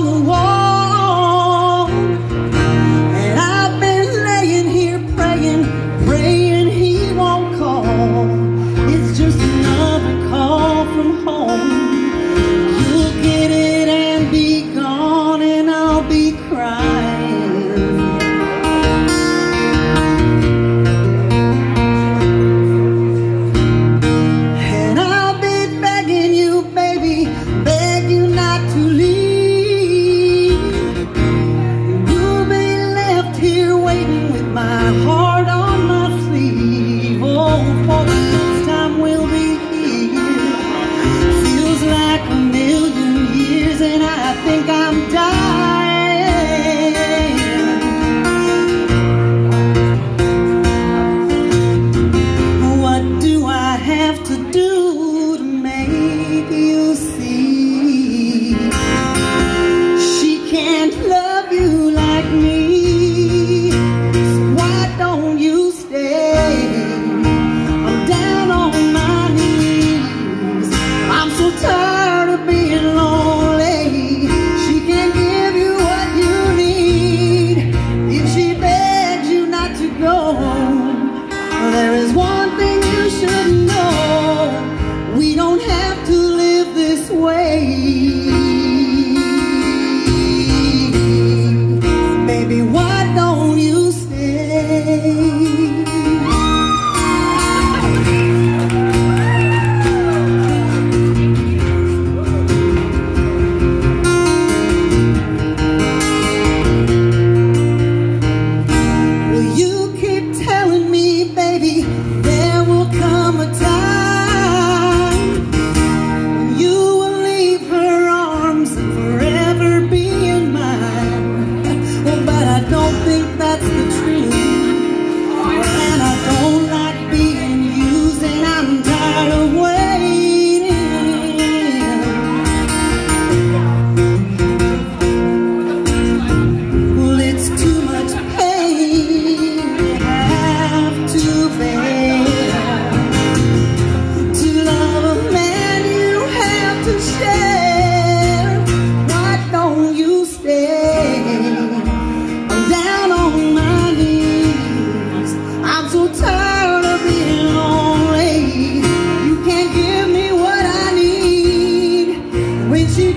on the wall. Baby, why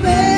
When